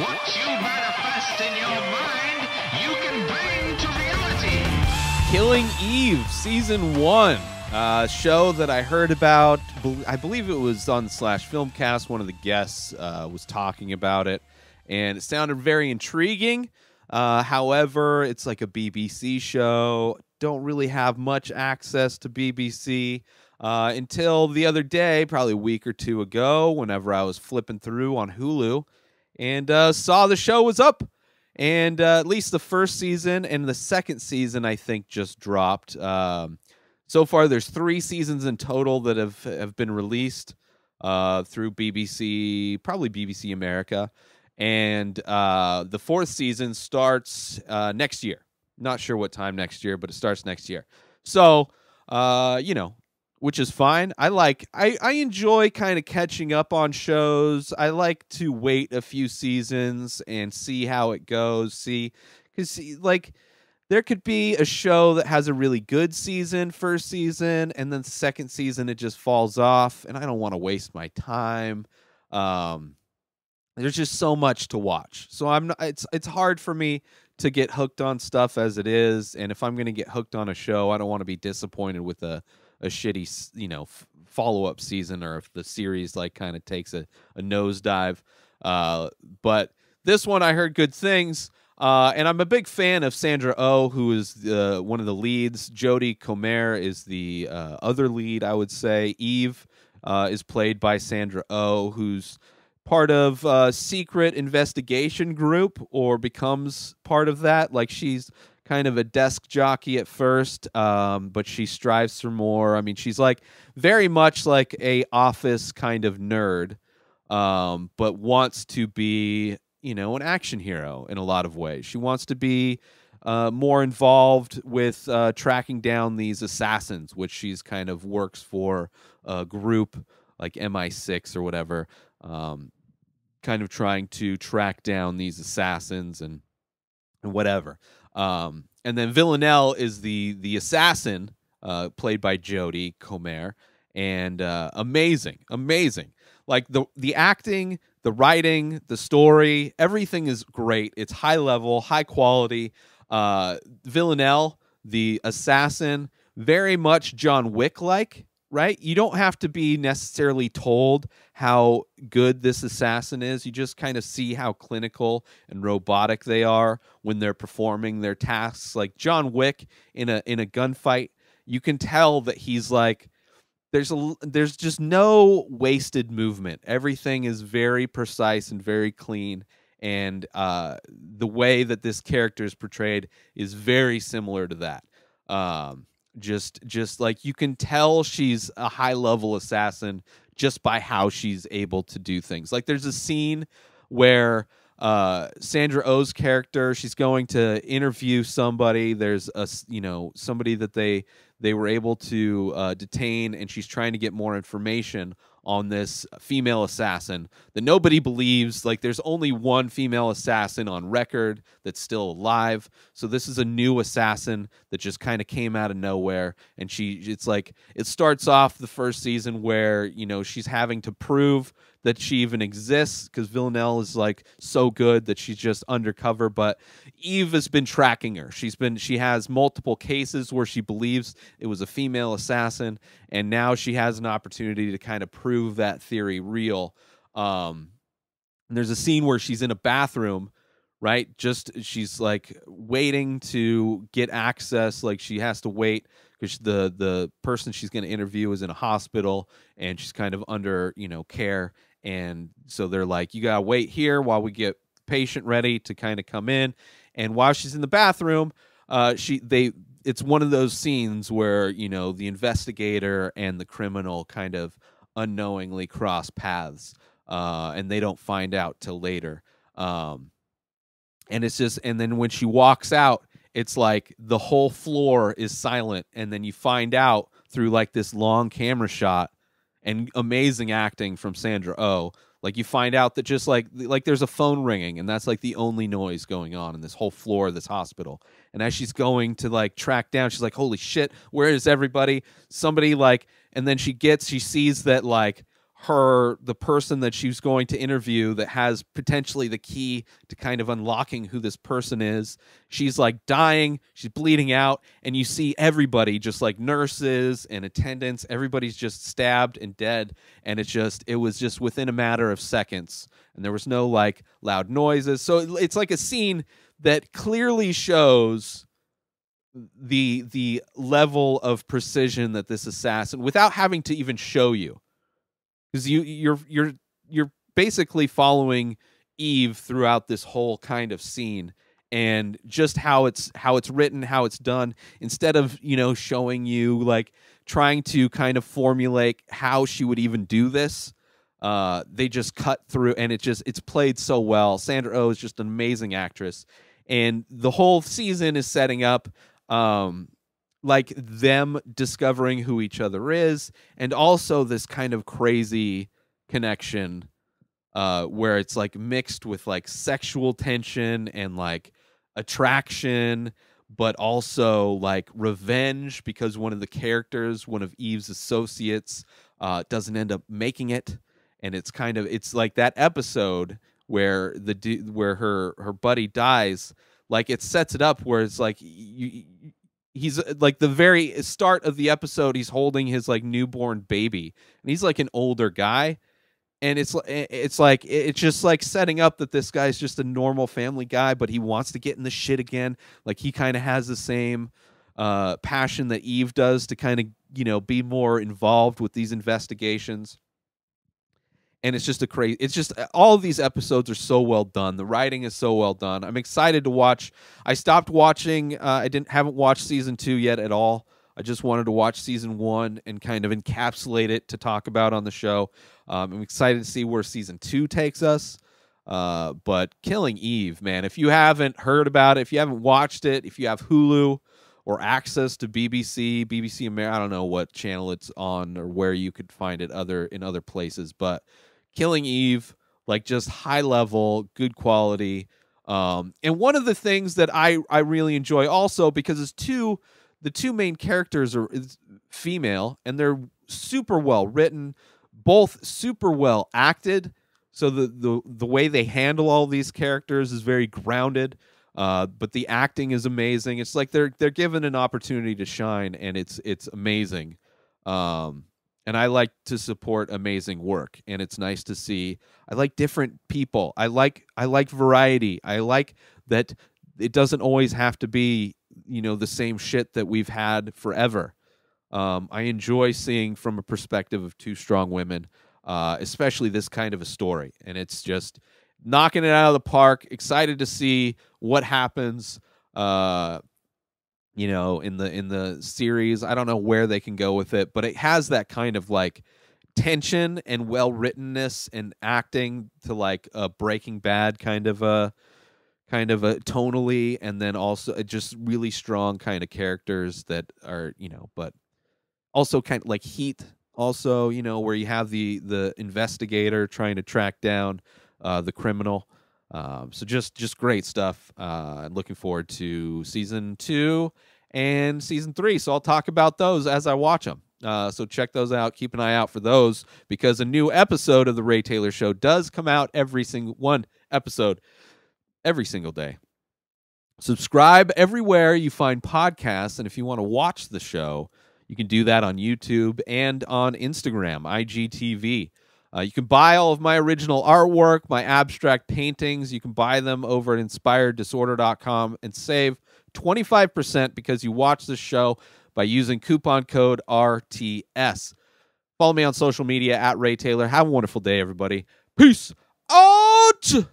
What you manifest in your mind, you can bring to reality. Killing Eve, season one. Uh, show that I heard about. I believe it was on Slash Filmcast. One of the guests uh, was talking about it, and it sounded very intriguing. Uh, however, it's like a BBC show. Don't really have much access to BBC uh, until the other day, probably a week or two ago, whenever I was flipping through on Hulu and uh, saw the show was up. And uh, at least the first season and the second season, I think, just dropped. Um, so far, there's three seasons in total that have have been released uh, through BBC, probably BBC America, and uh, the fourth season starts uh, next year. Not sure what time next year, but it starts next year. So, uh, you know, which is fine. I like I I enjoy kind of catching up on shows. I like to wait a few seasons and see how it goes. See cuz like there could be a show that has a really good season first season and then second season it just falls off and I don't want to waste my time. Um there's just so much to watch. So I'm not, it's it's hard for me to get hooked on stuff as it is and if I'm going to get hooked on a show, I don't want to be disappointed with a a shitty, you know, f- follow-up season or if the series like kind of takes a, a nosedive. Uh but this one I heard good things. Uh, and I'm a big fan of Sandra Oh, who is uh, one of the leads. Jodie Comer is the uh, other lead, I would say. Eve uh, is played by Sandra Oh, who's part of a secret investigation group or becomes part of that. Like she's kind of a desk jockey at first, um, but she strives for more. I mean, she's like very much like a office kind of nerd, um, but wants to be, you know, an action hero in a lot of ways. She wants to be uh, more involved with uh, tracking down these assassins, which she's kind of works for a group like MI6 or whatever, um, kind of trying to track down these assassins and and whatever. Um, and then Villanelle is the the assassin, uh, played by Jodie Comer, and uh, amazing, amazing. Like the the acting, the writing, the story, everything is great. It's high level, high quality. Uh, Villanelle, the assassin, very much John Wick like. Right? You don't have to be necessarily told how good this assassin is. You just kind of see how clinical and robotic they are when they're performing their tasks. Like John Wick in a in a gunfight, you can tell that he's like there's a there's just no wasted movement. Everything is very precise and very clean and uh the way that this character is portrayed is very similar to that. Um just just like you can tell she's a high level assassin just by how she's able to do things. Like there's a scene where uh Sandra Oh's character she's going to interview somebody there's a you know somebody that they they were able to uh, detain and she's trying to get more information on this female assassin that nobody believes. Like there's only one female assassin on record that's still alive. So this is a new assassin that just kind of came out of nowhere. And she it's like it starts off the first season where you know she's having to prove that she even exists because Villanelle is like so good that she's just undercover. But Eve has been tracking her. She's been she has multiple cases where she believes it was a female assassin, and now she has an opportunity to kind of prove that theory real. Um, and there's a scene where she's in a bathroom right just she's like waiting to get access like she has to wait because the the person she's going to interview is in a hospital and she's kind of under you know care and so they're like you gotta wait here while we get patient ready to kind of come in. And while she's in the bathroom uh she they it's one of those scenes where you know the investigator and the criminal kind of unknowingly cross paths uh and they don't find out till later. Um and it's just and then when she walks out it's like the whole floor is silent. And then you find out through like this long camera shot and amazing acting from Sandra Oh. Like you find out that just like like there's a phone ringing and that's like the only noise going on in this whole floor of this hospital. And as she's going to like track down she's like holy shit where is everybody? Somebody like and then she gets she sees that like her the person that she's going to interview that has potentially the key to kind of unlocking who this person is. She's like dying she's bleeding out and you see everybody just like nurses and attendants everybody's just stabbed and dead and it's just it was just within a matter of seconds and there was no like loud noises. So it's like a scene that clearly shows the the level of precision that this assassin without having to even show you because you you're you're you're basically following Eve throughout this whole kind of scene and just how it's how it's written how it's done instead of you know showing you like trying to kind of formulate how she would even do this uh they just cut through and it just it's played so well. Sandra oh is just an amazing actress. And the whole season is setting up um like them discovering who each other is and also this kind of crazy connection uh where it's like mixed with like sexual tension and like attraction but also like revenge because one of the characters one of Eve's associates uh doesn't end up making it. And it's kind of it's like that episode where the where her her buddy dies like it sets it up where it's like you he's uh, like the very start of the episode he's holding his like newborn baby and he's like an older guy and it's it's like it's just like setting up that this guy's just a normal family guy but he wants to get in the shit again like he kind of has the same uh passion that Eve does to kind of you know be more involved with these investigations and it's just a crazy it's just all these episodes are so well done. The writing is so well done. I'm excited to watch i stopped watching uh, i didn't haven't watched season two yet at all. I just wanted to watch season one and kind of encapsulate it to talk about on the show. Um, i'm excited to see where season two takes us. Uh, but killing eve man if you haven't heard about it if you haven't watched it if you have hulu or access to bbc bbc america i don't know what channel it's on or where you could find it other in other places but killing eve like just high level good quality um and one of the things that i i really enjoy also because it's two the two main characters are female and they're super well written both super well acted so the the the way they handle all these characters is very grounded uh, but the acting is amazing. It's like they're they're given an opportunity to shine and it's it's amazing. Um and I like to support amazing work and it's nice to see I like different people. I like I like variety. I like that it doesn't always have to be, you know, the same shit that we've had forever. Um, I enjoy seeing from a perspective of two strong women, uh, especially this kind of a story. And it's just knocking it out of the park. Excited to see what happens. Uh, you know in the in the series. I don't know where they can go with it but it has that kind of like tension and well writtenness and acting to like a breaking bad kind of a kind of a tonally and then also uh, just really strong kind of characters that are you know but also kind of like heat also you know where you have the the investigator trying to track down uh the criminal um, so just just great stuff. Uh, looking forward to season two and season three. So I'll talk about those as I watch them. Uh, so check those out. Keep an eye out for those because a new episode of the Ray Taylor Show does come out every single one episode every single day. Subscribe everywhere you find podcasts, and if you want to watch the show, you can do that on YouTube and on Instagram, IGTV. Uh, you can buy all of my original artwork, my abstract paintings. You can buy them over at inspireddisorder.com and save 25% because you watch the show by using coupon code RTS. Follow me on social media at Ray Taylor. Have a wonderful day, everybody. Peace out.